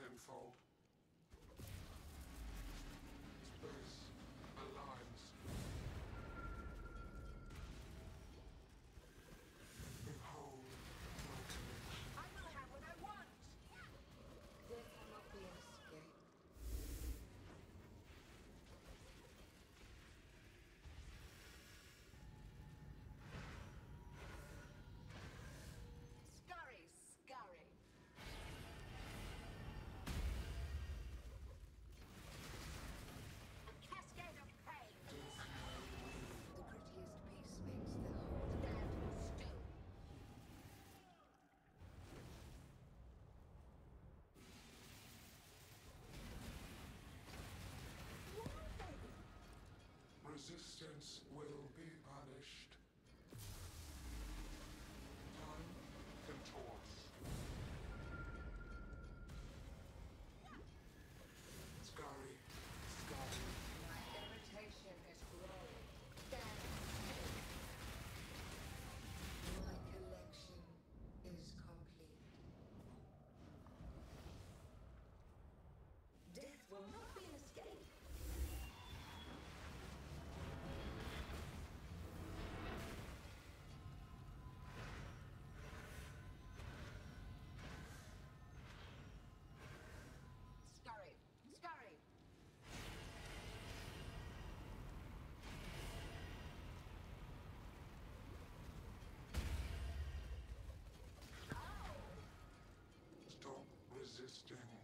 tenfold. resistance will be punished. Resisting.